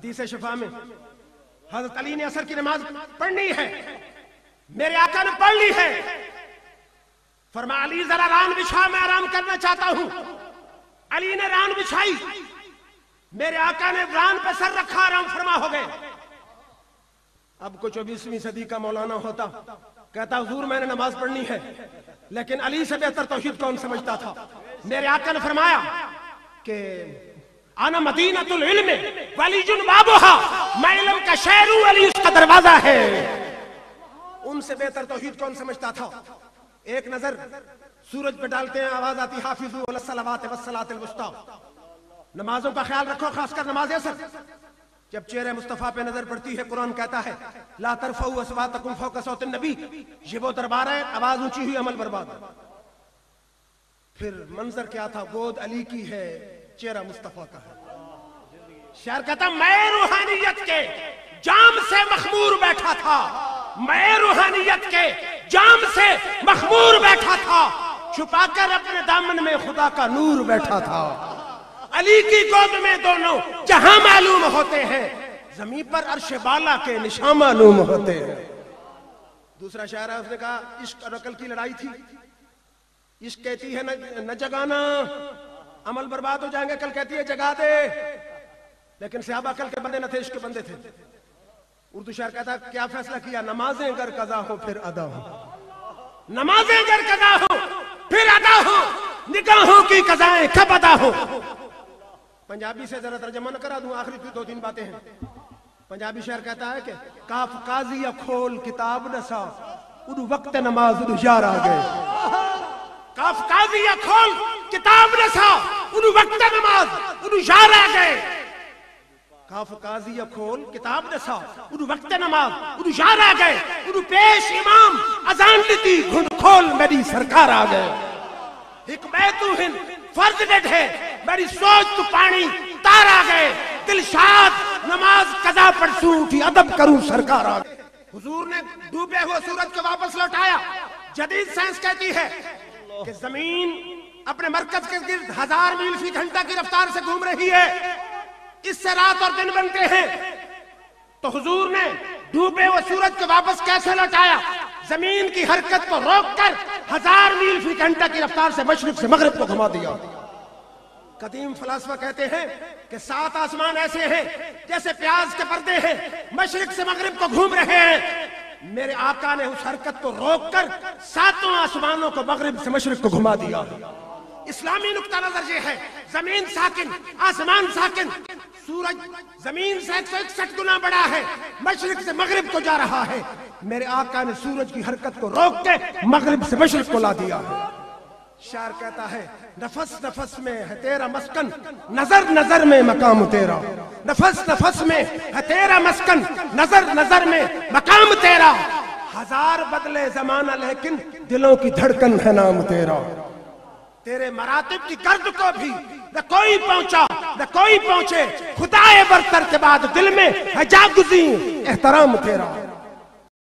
हदीस शिफा में हज़रत अली ने असर की नमाज़ पढ़नी है। मेरे आका ने पढ़ ली है। फरमा अली, जरा रान बिछा, मैं आराम करना चाहता हूँ। अली ने रान बिछाई। मेरे आका ने रान पे सर रखा, आराम फरमा हो गए। अब को चौबीसवीं सदी का मौलाना होता, कहता, हजूर, मैंने नमाज़ पढ़नी है, लेकिन अली से बेहतर तोहिद कौन समझता था? मेरे आका ने फरमाया कि आना मदीनतुल इल्म वलीजुन बाबुहा मैं इल्म का शहर हूँ अली, उसका दरवाज़ा है। उनसे बेहतर तौहीद कौन समझता था? एक नज़र सूरज पे डालते हैं, आवाज़ आती, हाफिजू नमाजों का ख्याल रखो, खासकर नमाज़ असर जब चेहरे मुस्तफ़ा पे नज़र पड़ती है, कुरान कहता है, ला सौत नबी। ये वो दरबार है, आवाज़ ऊँची हुई, अमल बर्बाद। फिर मंजर क्या था? गोद अली की है। चेहरा मुस्तफ़ा का है। शायर कहता मैं रूहानियत के जाम से मखमूर बैठा था। मैं रूहानियत के जाम से मखमूर बैठा था। छुपाकर अपने दामन में खुदा का नूर बैठा था। अली की गोद में दोनों जहाँ मालूम होते हैं ज़मीन पर अरश बाला के निशान मालूम होते हैं। दूसरा शायर उसने कहा इश्क और अकल की लड़ाई थी। इश्क कहती है न, न जगाना। अमल बर्बाद हो जाएँगे कल कहती है, जगा दे। लेकिन सहाबा कल के बंदे न थे, इश्क बंदे थे। उर्दू शायर कहता, क्या फैसला किया? नमाजें अगर कजा हो, फिर अदा हो। नमाजें अगर कजा हो, फिर अदा हो। निगाहों की कजाएँ कब अदा हो? पंजाबी से जरा तर्जमा न करा दूँ, आखिरी दो तीन बातें हैं। पंजाबी शायर कहता है कि काफ काजी खोल, किताब नसा उन वक्त नमाज़ यार आ गए। काफ काजी खोल, किताब नसा उन वक्त नमाज़ उन आ गए। काफ काजी खोल, किताब नसा उन वक्त नमाज़ उन आ गए, उन पेश इमाम अजान दी घुन खोल, मेरी सरकार आ गए। एक मैं तू हिंद फ़र्ज़ डेट है मेरी सोच तू पानी, तार आ गए। दिलशाद नमाज़, कजा पढ़सू उठी अदब करूँ, सरकार आ गए। हुजूर ने डूबे हुए सूरज को वापस लौटाया। जदीद साइंस कहती है कि ज़मीन अपने मरकज के गिर्द हज़ार मील फ़ी घंटा की रफ्तार से घूम रही है। इससे रात और दिन बनते हैं। तो हुजूर ने डूबे हुए सूरज को वापस कैसे लौटाया? ज़मीन की हरकत को रोककर हज़ार मील फ़ी घंटा की रफ्तार से मशरक से मगरब को घुमा दिया। कदीम फलासफा कहते हैं कि सात आसमान ऐसे हैं जैसे प्याज के पर्दे हैं, मशरक से मगरब को घूम रहे हैं। मेरे आका ने उस हरकत को रोककर सातों आसमानों को मगरब से मशरक को घुमा दिया। इस्लामी नुकता नज़र ये है, ज़मीन साकिन, आसमान साकिन। सूरज, ज़मीन से एक सौ इकसठ गुना बड़ा है, मशरक से मगरब को जा रहा है। मेरे आका ने सूरज की हरकत को रोक के मगरब से मशरक को ला दिया है। शार कहता है, नफस नफस में है तेरा मस्कन, नज़र नज़र में मकाम तेरा। नफस नफस में है तेरा मस्कन। नज़र नज़र में मकाम तेरा। हज़ार बदले जमाना, लेकिन दिलों की धड़कन है नाम तेरा। तेरे मरातब की गर्द को भी न कोई पहुँचा, न कोई पहुँचे। खुदाए बरतर के बाद दिल में है जागुजी, एहतराम तेरा।